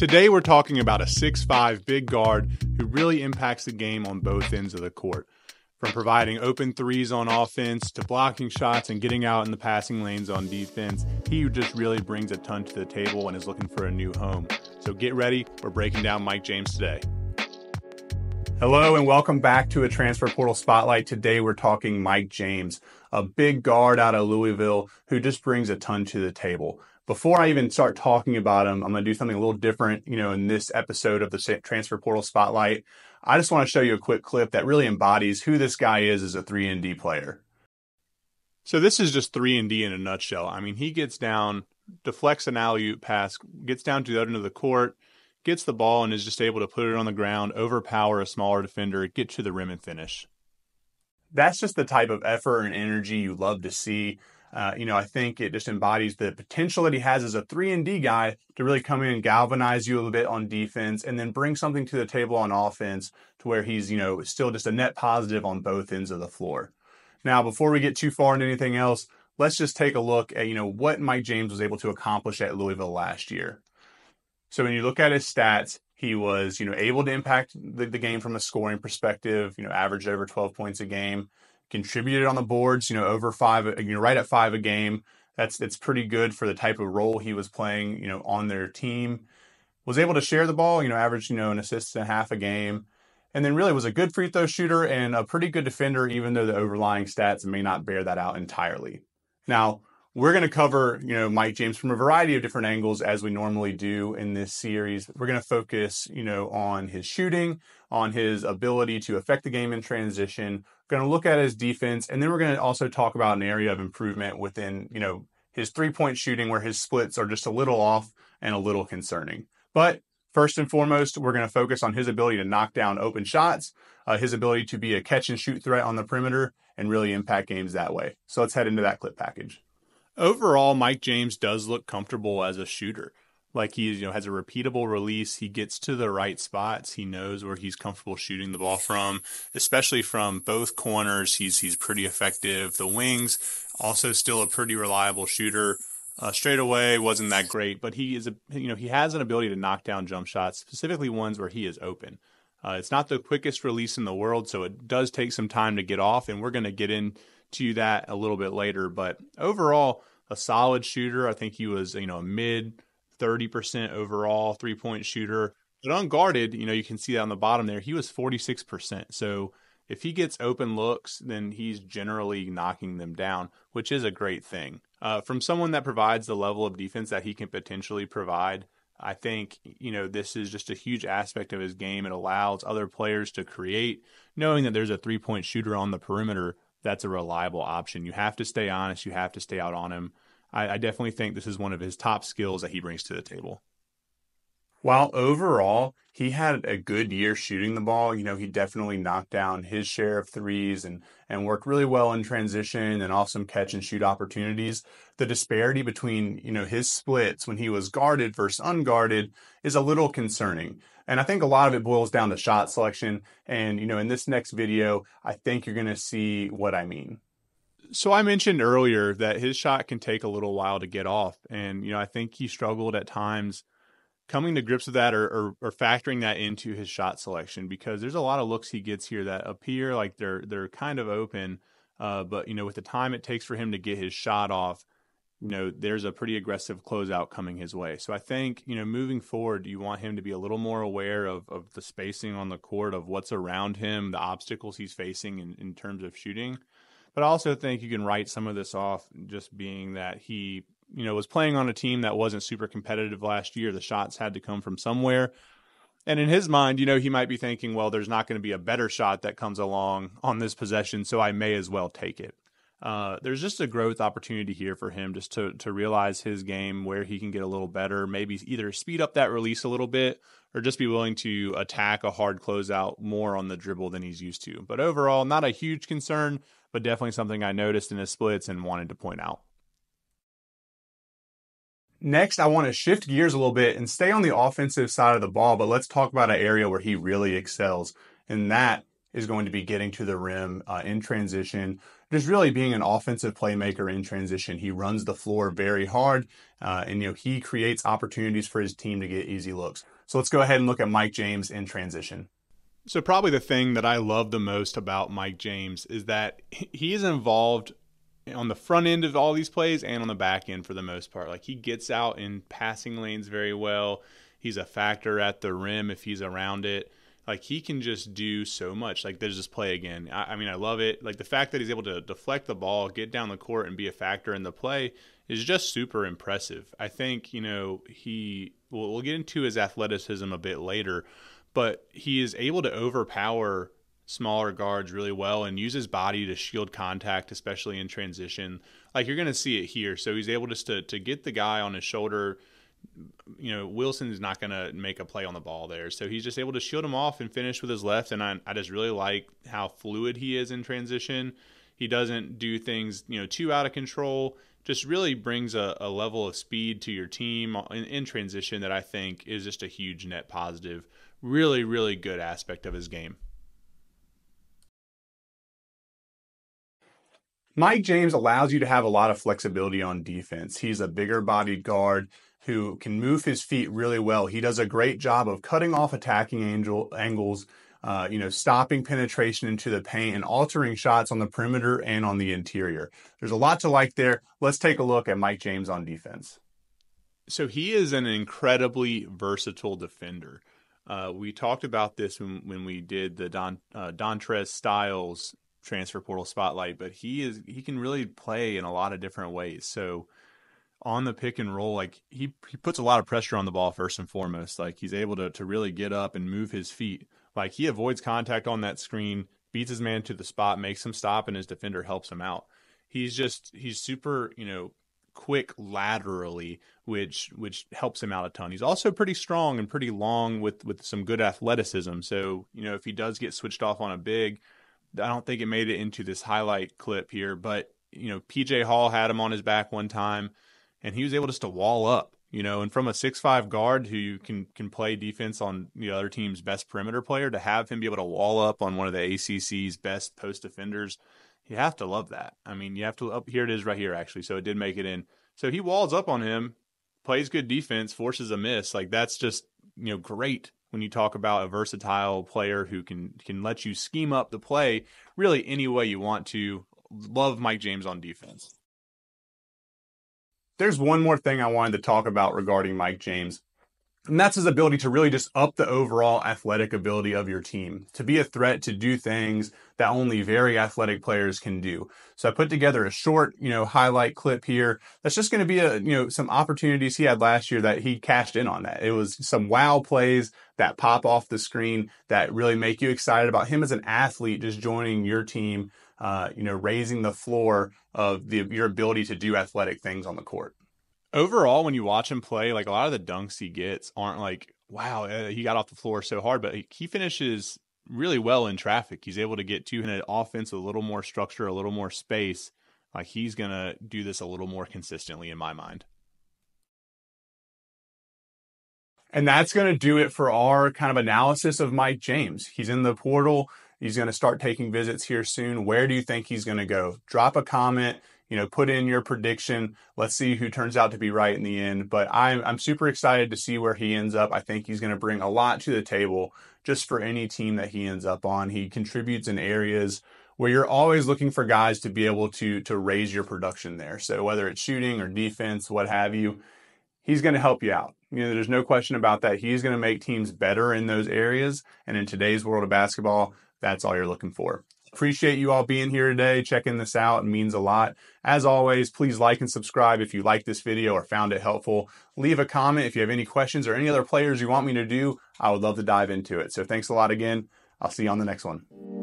Today, we're talking about a 6'5 big guard who really impacts the game on both ends of the court. From providing open threes on offense to blocking shots and getting out in the passing lanes on defense, he just really brings a ton to the table and is looking for a new home. So get ready, we're breaking down Mike James today. Hello and welcome back to a Transfer Portal Spotlight. Today we're talking Mike James, a big guard out of Louisville who just brings a ton to the table. Before I even start talking about him, I'm going to do something a little different, you know, in this episode of the Transfer Portal Spotlight. I just want to show you a quick clip that really embodies who this guy is as a 3 and D player. So this is just 3 and D in a nutshell. I mean, he gets down, deflects an alley-oop pass, gets down to the other end of the court, gets the ball and is just able to put it on the ground, overpower a smaller defender, get to the rim and finish. That's just the type of effort and energy you love to see. Uh, you know, I think it just embodies the potential that he has as a three and D guy to really come in and galvanize you a little bit on defense, and then bring something to the table on offense to where he's you know still just a net positive on both ends of the floor. Now, before we get too far into anything else, let's just take a look at you know what Mike James was able to accomplish at Louisville last year. So when you look at his stats, he was, you know, able to impact the, the game from a scoring perspective, you know, averaged over 12 points a game, contributed on the boards, you know, over five, uh, you know, right at five a game. That's, that's pretty good for the type of role he was playing, you know, on their team. Was able to share the ball, you know, averaged, you know, an assist and a half a game. And then really was a good free throw shooter and a pretty good defender, even though the overlying stats may not bear that out entirely. Now, we're going to cover, you know, Mike James from a variety of different angles as we normally do in this series. We're going to focus, you know, on his shooting, on his ability to affect the game in transition. Going to look at his defense, and then we're going to also talk about an area of improvement within, you know, his three-point shooting where his splits are just a little off and a little concerning. But first and foremost, we're going to focus on his ability to knock down open shots, uh, his ability to be a catch and shoot threat on the perimeter, and really impact games that way. So let's head into that clip package overall, Mike James does look comfortable as a shooter. Like he, you know, has a repeatable release. He gets to the right spots. He knows where he's comfortable shooting the ball from, especially from both corners. He's he's pretty effective. The wings, also still a pretty reliable shooter. Uh, straight away wasn't that great, but he is a you know he has an ability to knock down jump shots, specifically ones where he is open. Uh, it's not the quickest release in the world, so it does take some time to get off, and we're going to get into that a little bit later. But overall, a solid shooter. I think he was, you know, a mid 30% overall three point shooter. But unguarded, you know, you can see that on the bottom there, he was 46%. So if he gets open looks, then he's generally knocking them down, which is a great thing. Uh, from someone that provides the level of defense that he can potentially provide, I think, you know, this is just a huge aspect of his game. It allows other players to create, knowing that there's a three point shooter on the perimeter that's a reliable option. You have to stay honest. You have to stay out on him. I, I definitely think this is one of his top skills that he brings to the table. While overall he had a good year shooting the ball, you know, he definitely knocked down his share of threes and and worked really well in transition and off some catch and shoot opportunities. The disparity between, you know, his splits when he was guarded versus unguarded is a little concerning. And I think a lot of it boils down to shot selection. And, you know, in this next video, I think you're going to see what I mean. So I mentioned earlier that his shot can take a little while to get off. And, you know, I think he struggled at times coming to grips with that or, or, or, factoring that into his shot selection because there's a lot of looks he gets here that appear like they're they're kind of open, uh, but you know with the time it takes for him to get his shot off, you know there's a pretty aggressive closeout coming his way. So I think you know moving forward, you want him to be a little more aware of of the spacing on the court, of what's around him, the obstacles he's facing in, in terms of shooting. But I also think you can write some of this off just being that he you know, was playing on a team that wasn't super competitive last year. The shots had to come from somewhere. And in his mind, you know, he might be thinking, well, there's not going to be a better shot that comes along on this possession, so I may as well take it. Uh, there's just a growth opportunity here for him just to to realize his game where he can get a little better, maybe either speed up that release a little bit or just be willing to attack a hard closeout more on the dribble than he's used to. But overall, not a huge concern, but definitely something I noticed in his splits and wanted to point out. Next, I want to shift gears a little bit and stay on the offensive side of the ball, but let's talk about an area where he really excels. And that is going to be getting to the rim uh, in transition, just really being an offensive playmaker in transition. He runs the floor very hard, uh, and you know he creates opportunities for his team to get easy looks. So let's go ahead and look at Mike James in transition. So probably the thing that I love the most about Mike James is that he is involved on the front end of all these plays and on the back end for the most part. Like he gets out in passing lanes very well. He's a factor at the rim if he's around it. Like he can just do so much. Like there's this play again. I, I mean, I love it. Like the fact that he's able to deflect the ball, get down the court, and be a factor in the play is just super impressive. I think you know he. We'll, we'll get into his athleticism a bit later, but he is able to overpower smaller guards really well and use his body to shield contact, especially in transition. Like you're going to see it here. So he's able just to, to get the guy on his shoulder. You know, Wilson is not going to make a play on the ball there. So he's just able to shield him off and finish with his left. And I, I just really like how fluid he is in transition. He doesn't do things, you know, too out of control. Just really brings a, a level of speed to your team in, in transition that I think is just a huge net positive. Really, really good aspect of his game. Mike James allows you to have a lot of flexibility on defense. He's a bigger bodied guard who can move his feet really well. He does a great job of cutting off attacking angel, angles, uh, you know, stopping penetration into the paint and altering shots on the perimeter and on the interior. There's a lot to like there. Let's take a look at Mike James on defense. So he is an incredibly versatile defender. Uh, we talked about this when, when we did the Don uh, Dontrez Styles transfer portal spotlight, but he is he can really play in a lot of different ways. So on the pick and roll, like he he puts a lot of pressure on the ball first and foremost. Like he's able to to really get up and move his feet. Like he avoids contact on that screen, beats his man to the spot, makes him stop, and his defender helps him out. He's just he's super, you know, quick laterally, which which helps him out a ton. He's also pretty strong and pretty long with with some good athleticism. So, you know, if he does get switched off on a big, I don't think it made it into this highlight clip here, but you know, PJ Hall had him on his back one time, and he was able just to wall up. You know, and from a six-five guard who can can play defense on the other team's best perimeter player, to have him be able to wall up on one of the ACC's best post defenders, you have to love that. I mean, you have to. Up here it is, right here actually. So it did make it in. So he walls up on him, plays good defense, forces a miss. Like that's just you know great when you talk about a versatile player who can can let you scheme up the play really any way you want to. Love Mike James on defense. There's one more thing I wanted to talk about regarding Mike James. And that's his ability to really just up the overall athletic ability of your team, to be a threat to do things that only very athletic players can do. So I put together a short, you know, highlight clip here. That's just going to be a, you know, some opportunities he had last year that he cashed in on that. It was some wow plays that pop off the screen that really make you excited about him as an athlete just joining your team, uh, you know, raising the floor of the, your ability to do athletic things on the court overall, when you watch him play, like a lot of the dunks he gets aren't like, wow, uh, he got off the floor so hard, but he finishes really well in traffic. He's able to get two handed offense, with a little more structure, a little more space. Like he's going to do this a little more consistently in my mind. And that's going to do it for our kind of analysis of Mike James. He's in the portal. He's going to start taking visits here soon. Where do you think he's going to go? Drop a comment you know, put in your prediction. Let's see who turns out to be right in the end. But I'm, I'm super excited to see where he ends up. I think he's going to bring a lot to the table just for any team that he ends up on. He contributes in areas where you're always looking for guys to be able to, to raise your production there. So whether it's shooting or defense, what have you, he's going to help you out. You know, there's no question about that. He's going to make teams better in those areas. And in today's world of basketball, that's all you're looking for. Appreciate you all being here today, checking this out. It means a lot. As always, please like and subscribe if you like this video or found it helpful. Leave a comment if you have any questions or any other players you want me to do. I would love to dive into it. So thanks a lot again. I'll see you on the next one.